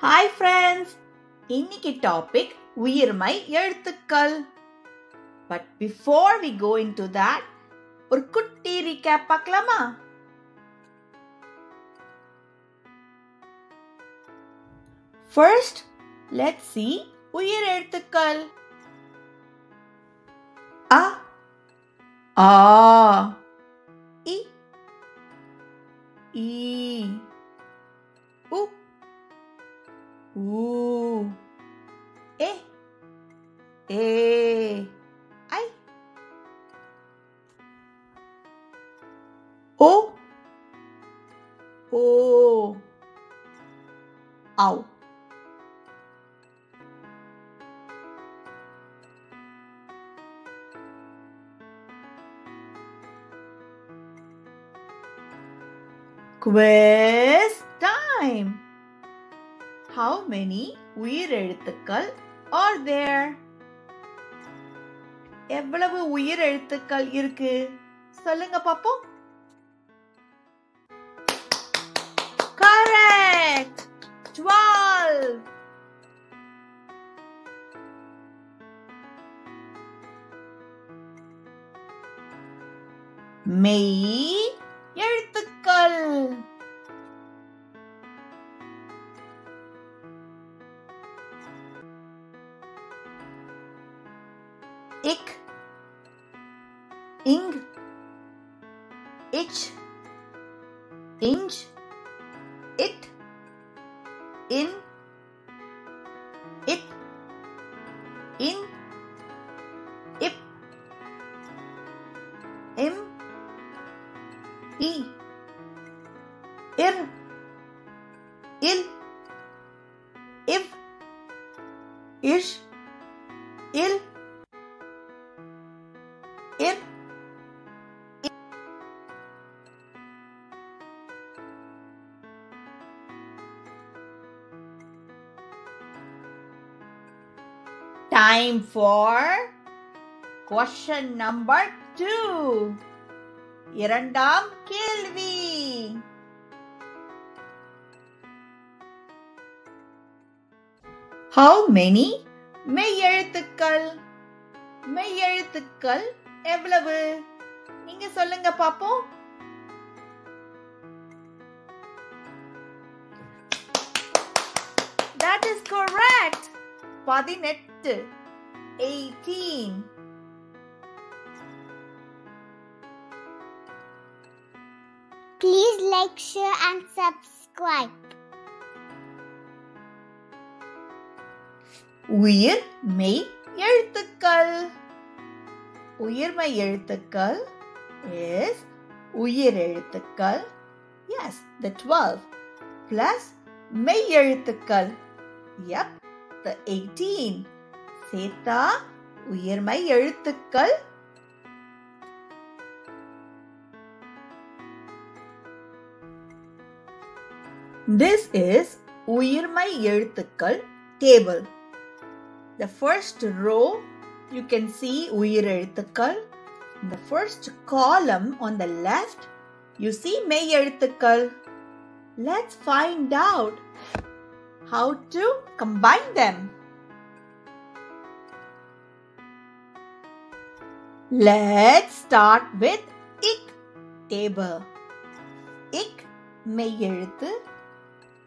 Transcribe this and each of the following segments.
Hi friends இன்னைக்கு topic உயிர்மெய் எழுத்துக்கள் but before we go into that ஒரு குட்டி ரீகேப் பார்க்கலாமா ஃபர்ஸ்ட் லெட் சி உயிர் எழுத்துக்கள் அ ஆ ஓ. ஓ. ஔ Quiz time! How many உயிரெழுத்துக்கள் are there? எவ்வளவு உயிரெழுத்துக்கள் இருக்கு? சொல்லுங்க பாப்போம். Correct. Twelve. May in it in ip im e ir il if ish il ir Time for question number two இரண்டாம் கேள்வி. How many மெய்யெழுத்துக்கள்? மெய்யெழுத்துக்கள் எவ்வளவு? நீங்க சொல்லுங்க பாப்போம். That is correct. பதினெட்டு eighteen. Please like, share, and subscribe. உயிர் மெய் எழுத்துக்கள். உயிர்மெய் எழுத்துக்கள் is உயிர் எழுத்துக்கள். Yes the 12 plus மெய் எழுத்துக்கள். Yep the 18 சேர்த்தா உயிர்மெய் எழுத்துக்கள் This is உயிர்மெய் எழுத்துக்கள் table. The first row you can see உயிர் எழுத்துக்கள். The first column on the left you see மெய் எழுத்துக்கள். Let's find out how to combine them. Let's start with ik table. Ik மெய் எழுத்து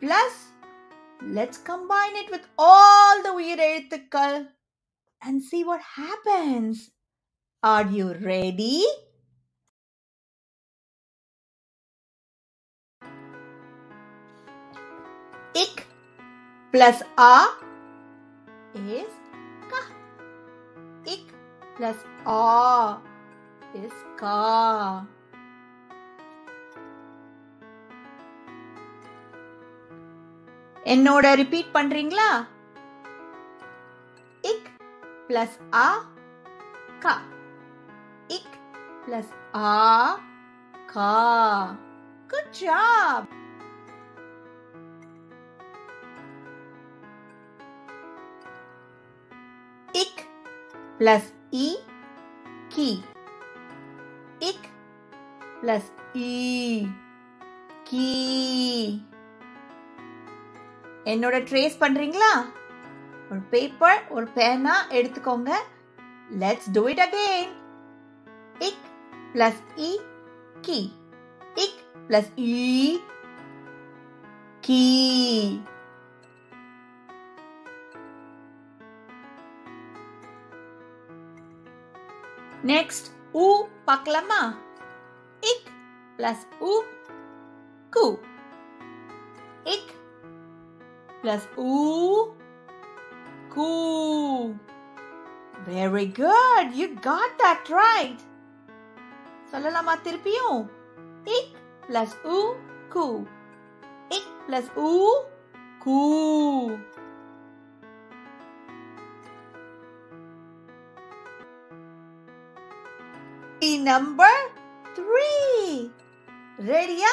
plus let's combine it with all the உயிரெழுத்துக்கள் and see what happens. Are you ready? Ik plus a is ka. Ik plus a is ka. என்னோட repeat பண்றீங்களா? இக் plus ஆ கா இக் plus ஆ கா குட் ஜாப் இக் பிளஸ் இ கி இக் plus இ கீ என்னோட ட்ரேஸ் பண்றீங்களா? ஒரு பேப்பர் ஒரு பேனா எடுத்துக்கோங்க. லெட்ஸ் டூ இட் அகெயின் இக் பிளஸ் இ கி இக் பிளஸ் இ கீ நெக்ஸ்ட் ஊ பார்க்கலாமா இக் பிளஸ் ஊ கு இக் பிளஸ் ஊ கு very good you got that right சொல்லலாமா திருப்பியும் இக் பிளஸ் ஊ கு இக் பிளஸ் ஊ கு Number three. ரெடியா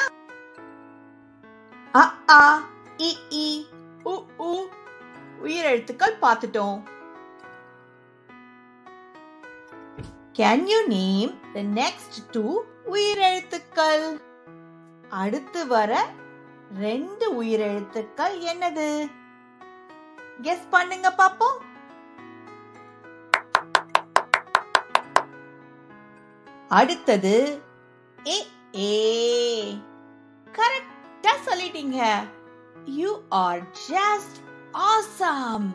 அ ஆ இ இ உ உ உயிரெழுத்துக்கள் பார்த்துட்டோம். Can you name the next two உயிரெழுத்துக்கள்? அடுத்து வர ரெண்டு உயிரெழுத்துக்கள் என்னது? கெஸ் பண்ணுங்க பாப்போம். அடுத்தது ஏ ஏ கரெக்டா சொல்லிட்டீங்க you are just awesome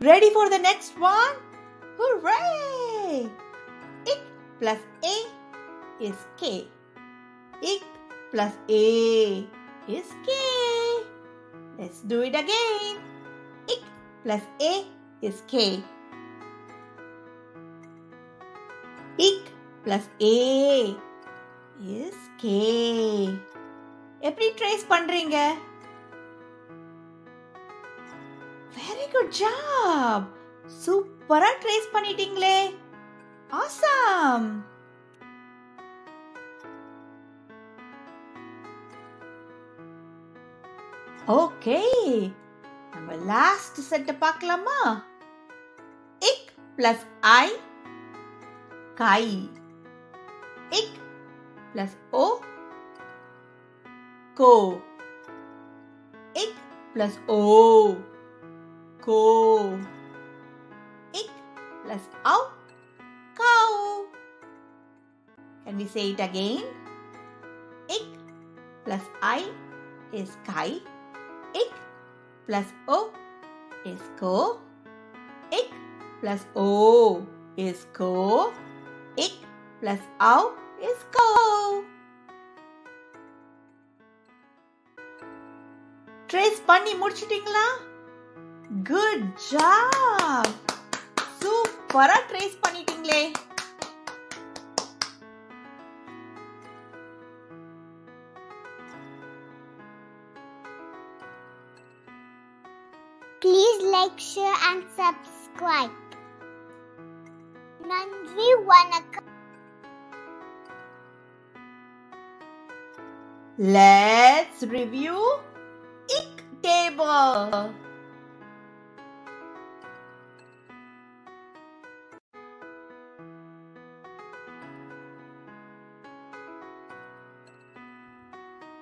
Ready for the next one? Hooray! Ik plus A is K. Ik plus A is K. Let's do it again. Ik plus A is K. Ik plus A is K. எப்படி trace பண்றீங்க very good job சூப்பரா trace பண்ணிட்டீங்களே awesome okay நம்ம last set பார்க்கலாமா இக் plus ஐ கை இக் plus ஓ கோ இக் பிளஸ் ஓ கோ ik plus au cow can we say it again ik plus i is kai ik plus o is ko ik plus o is ko ik plus au is ko trace பண்ணி முடிச்சிட்டீங்களா good job சூப்பரா trace பண்ணிட்டீங்களே Please like, share, and subscribe. நன்றி வணக்கம் Let's review ik table.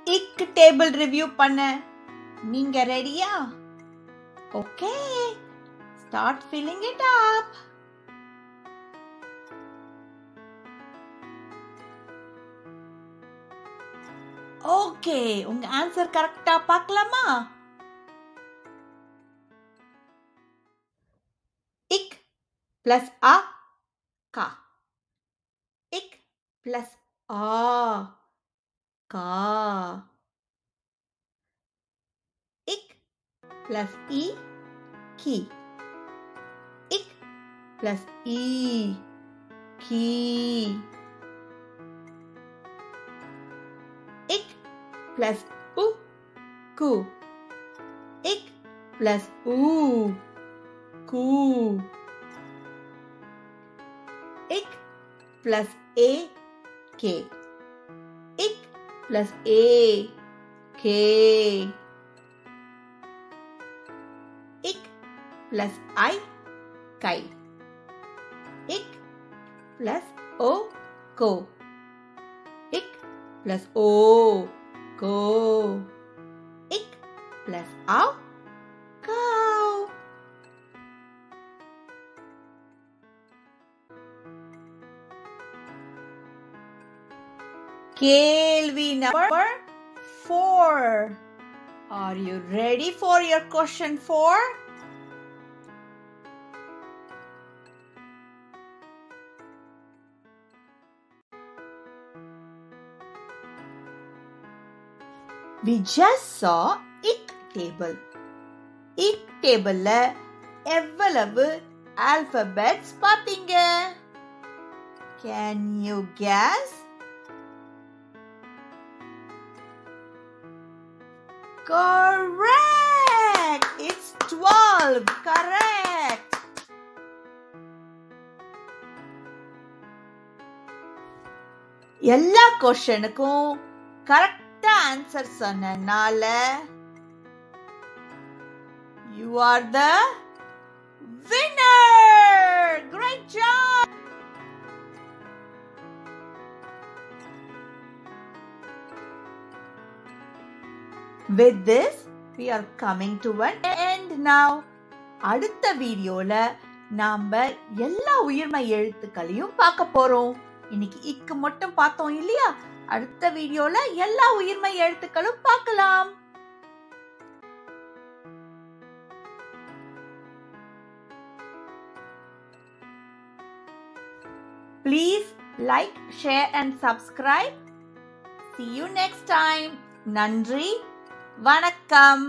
இக் table review பண்ண நீங்க ரெடியா okay start filling it up okay உங்க ஆன்சர் கரெக்டா பார்க்கலாமா இக் பிளஸ் அ கா இக் பிளஸ் ஆ கா plus E, key. Ik plus E, key. Ik plus U, ku. Ik plus U, ku. Ik plus A, K. Ik plus A, K. plus I kite. Ik plus O ko. Ik plus O ko. Ik plus O ko. Kelvi number four. Are you ready for your question four? We just saw ik table. ik டேபிள்ல எவ்வளவு alphabets பாத்தீங்க Can you guess? Correct! It's 12. Correct. எல்லா கொஸ்டனுக்கும் கரெக்டா answer சொன்னனால you are the winner great job with this we are coming to an end now அடுத்த வீடியோல நாம எல்லா உயிர்மை எழுத்துக்களையும் பார்க்க போறோம். இன்னைக்கு இக்கு மட்டும் பார்த்தோம் இல்லையா அடுத்த வீடியோல எல்லா உயிர்மை எழுத்துக்களும் பார்க்கலாம் Please like, share and subscribe. See you next time. நன்றி வணக்கம்